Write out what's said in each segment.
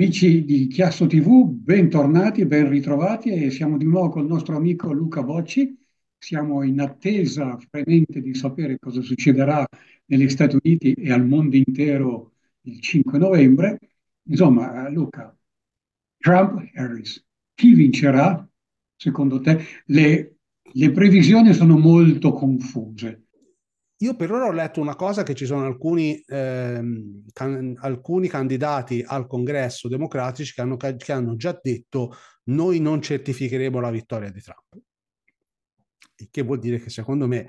Amici di Chiasso TV, bentornati, ben ritrovati e siamo di nuovo con il nostro amico Luca Bocci. Siamo in attesa fremente di sapere cosa succederà negli Stati Uniti e al mondo intero il 5 novembre. Insomma, Luca, Trump, Harris, chi vincerà secondo te? Le, le previsioni sono molto confuse. Io per ora ho letto una cosa che ci sono alcuni, ehm, can- alcuni candidati al congresso democratici che hanno, che hanno, già detto noi non certificheremo la vittoria di Trump. Il che vuol dire che secondo me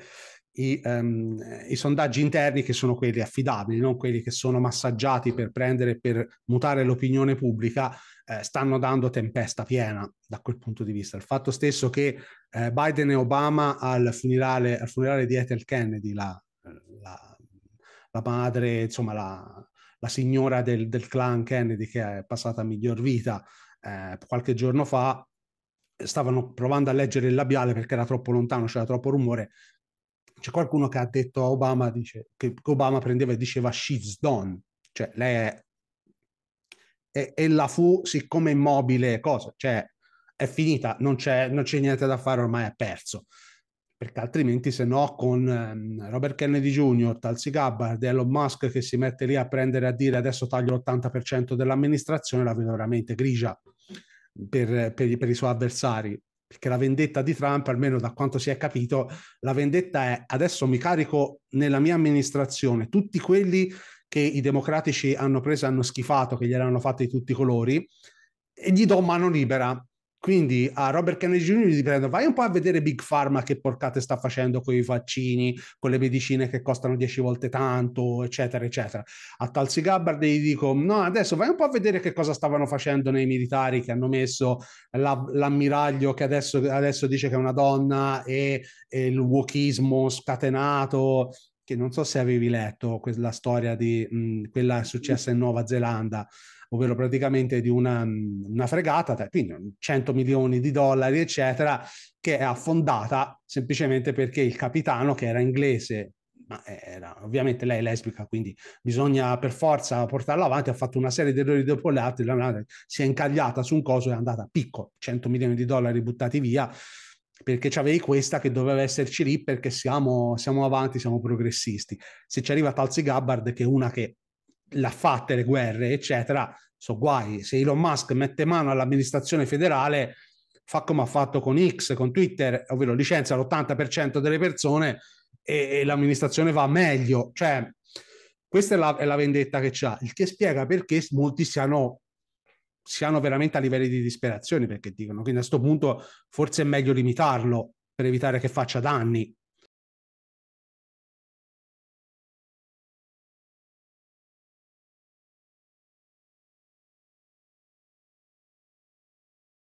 i, um, i, sondaggi interni che sono quelli affidabili, non quelli che sono massaggiati per prendere, per mutare l'opinione pubblica, eh, stanno dando tempesta piena da quel punto di vista. Il fatto stesso che eh, Biden e Obama al funerale, al funerale di Ethel Kennedy, la, la, la madre, insomma la, la signora del, del, clan Kennedy che è passata a miglior vita eh, qualche giorno fa, stavano provando a leggere il labiale perché era troppo lontano, c'era troppo rumore, c'è qualcuno che ha detto a Obama, dice, che Obama prendeva e diceva she's done, cioè lei è, e, e la fu siccome immobile, cosa, cioè è finita, non c'è, non c'è niente da fare, ormai è perso. Perché altrimenti, se no, con um, Robert Kennedy Jr., Tulsi Gabbard Elon Musk che si mette lì a prendere a dire adesso taglio l'80% dell'amministrazione, la vedo veramente grigia per, per, per i suoi avversari perché la vendetta di Trump, almeno da quanto si è capito, la vendetta è adesso mi carico nella mia amministrazione tutti quelli che i democratici hanno preso e hanno schifato, che gliel'hanno fatte di tutti i colori, e gli do mano libera. Quindi a Robert Kennedy Jr. gli prendo, vai un po' a vedere Big Pharma che porcate sta facendo con i vaccini, con le medicine che costano 10 volte tanto, eccetera, eccetera. A Tulsi Gabbard gli dico, no, adesso vai un po' a vedere che cosa stavano facendo nei militari che hanno messo la, l'ammiraglio che adesso, adesso, dice che è una donna e, e il wokismo scatenato, che non so se avevi letto la storia di mh, quella successa in Nuova Zelanda ovvero praticamente di una, una fregata, quindi 100 milioni di dollari, eccetera, che è affondata semplicemente perché il capitano, che era inglese, ma era, ovviamente lei è lesbica, quindi bisogna per forza portarla avanti, ha fatto una serie di errori dopo l'altro, si è incagliata su un coso e è andata a picco, 100 milioni di dollari buttati via, perché c'avevi questa che doveva esserci lì perché siamo, siamo avanti, siamo progressisti. Se ci arriva Talzi Gabbard, che è una che l'ha fatte le guerre, eccetera, so guai. Se Elon Musk mette mano all'amministrazione federale, fa come ha fatto con X, con Twitter, ovvero licenzia l'80% delle persone e, e l'amministrazione va meglio. Cioè, questa è la, è la vendetta che c'ha, il che spiega perché molti siano, siano veramente a livelli di disperazione, perché dicono, quindi a questo punto forse è meglio limitarlo per evitare che faccia danni